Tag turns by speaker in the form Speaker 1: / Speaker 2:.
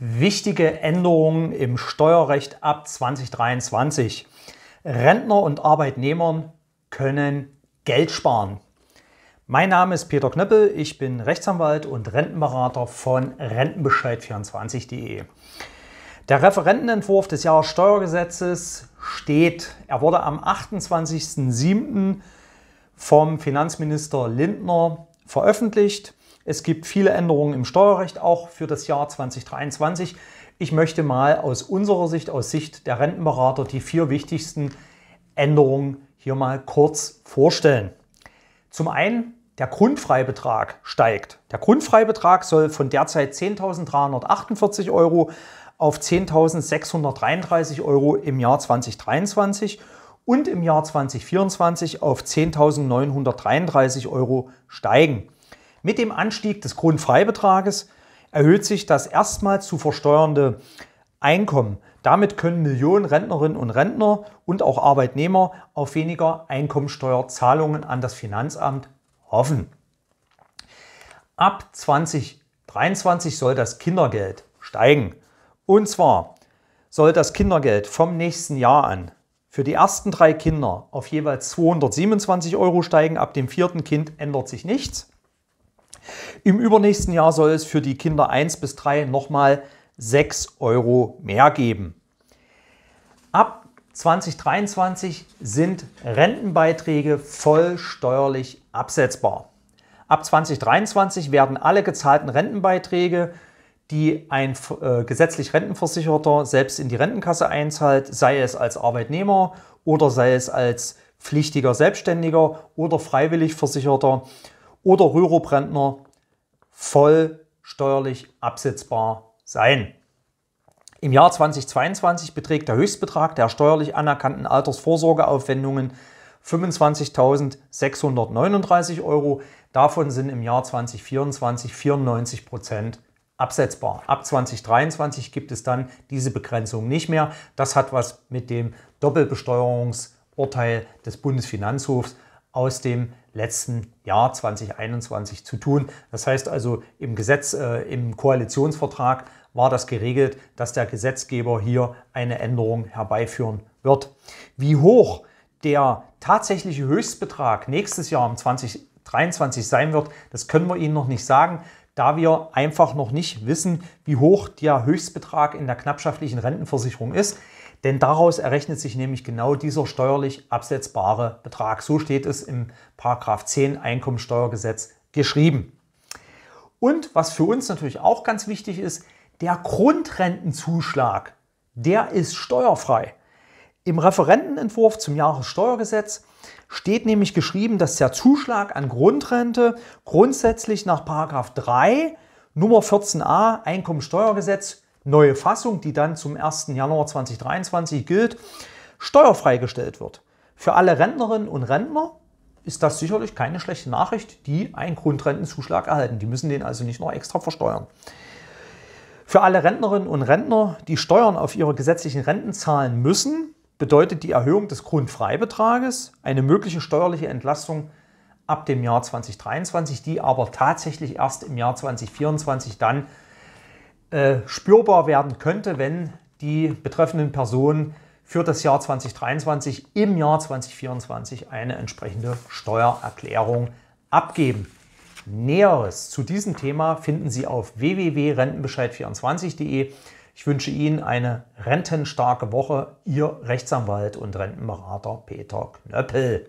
Speaker 1: Wichtige Änderungen im Steuerrecht ab 2023. Rentner und Arbeitnehmer können Geld sparen. Mein Name ist Peter Knöppel, ich bin Rechtsanwalt und Rentenberater von Rentenbescheid24.de. Der Referentenentwurf des Jahressteuergesetzes steht. Er wurde am 28.07. vom Finanzminister Lindner veröffentlicht. Es gibt viele Änderungen im Steuerrecht auch für das Jahr 2023. Ich möchte mal aus unserer Sicht, aus Sicht der Rentenberater, die vier wichtigsten Änderungen hier mal kurz vorstellen. Zum einen, der Grundfreibetrag steigt. Der Grundfreibetrag soll von derzeit 10.348 Euro auf 10.633 Euro im Jahr 2023 und im Jahr 2024 auf 10.933 Euro steigen. Mit dem Anstieg des Grundfreibetrages erhöht sich das erstmals zu versteuernde Einkommen. Damit können Millionen Rentnerinnen und Rentner und auch Arbeitnehmer auf weniger Einkommensteuerzahlungen an das Finanzamt hoffen. Ab 2023 soll das Kindergeld steigen. Und zwar soll das Kindergeld vom nächsten Jahr an für die ersten drei Kinder auf jeweils 227 Euro steigen. Ab dem vierten Kind ändert sich nichts. Im übernächsten Jahr soll es für die Kinder 1 bis 3 nochmal 6 Euro mehr geben. Ab 2023 sind Rentenbeiträge voll steuerlich absetzbar. Ab 2023 werden alle gezahlten Rentenbeiträge, die ein äh, gesetzlich Rentenversicherter selbst in die Rentenkasse einzahlt, sei es als Arbeitnehmer oder sei es als pflichtiger Selbstständiger oder freiwillig Versicherter oder Rürup-Rentner voll steuerlich absetzbar sein. Im Jahr 2022 beträgt der Höchstbetrag der steuerlich anerkannten Altersvorsorgeaufwendungen 25.639 Euro. Davon sind im Jahr 2024 94 Prozent absetzbar. Ab 2023 gibt es dann diese Begrenzung nicht mehr. Das hat was mit dem Doppelbesteuerungsurteil des Bundesfinanzhofs aus dem letzten Jahr 2021 zu tun. Das heißt also, im Gesetz, äh, im Koalitionsvertrag war das geregelt, dass der Gesetzgeber hier eine Änderung herbeiführen wird. Wie hoch der tatsächliche Höchstbetrag nächstes Jahr im 2023 sein wird, das können wir Ihnen noch nicht sagen, da wir einfach noch nicht wissen, wie hoch der Höchstbetrag in der knappschaftlichen Rentenversicherung ist. Denn daraus errechnet sich nämlich genau dieser steuerlich absetzbare Betrag. So steht es im Paragraph 10 Einkommensteuergesetz geschrieben. Und was für uns natürlich auch ganz wichtig ist, der Grundrentenzuschlag, der ist steuerfrei. Im Referentenentwurf zum Jahressteuergesetz steht nämlich geschrieben, dass der Zuschlag an Grundrente grundsätzlich nach Paragraph 3 Nummer 14a Einkommensteuergesetz neue Fassung, die dann zum 1. Januar 2023 gilt, steuerfrei gestellt wird. Für alle Rentnerinnen und Rentner ist das sicherlich keine schlechte Nachricht, die einen Grundrentenzuschlag erhalten. Die müssen den also nicht noch extra versteuern. Für alle Rentnerinnen und Rentner, die Steuern auf ihre gesetzlichen Renten zahlen müssen, bedeutet die Erhöhung des Grundfreibetrages eine mögliche steuerliche Entlastung ab dem Jahr 2023, die aber tatsächlich erst im Jahr 2024 dann äh, spürbar werden könnte, wenn die betreffenden Personen für das Jahr 2023 im Jahr 2024 eine entsprechende Steuererklärung abgeben. Näheres zu diesem Thema finden Sie auf www.rentenbescheid24.de. Ich wünsche Ihnen eine rentenstarke Woche. Ihr Rechtsanwalt und Rentenberater Peter Knöppel.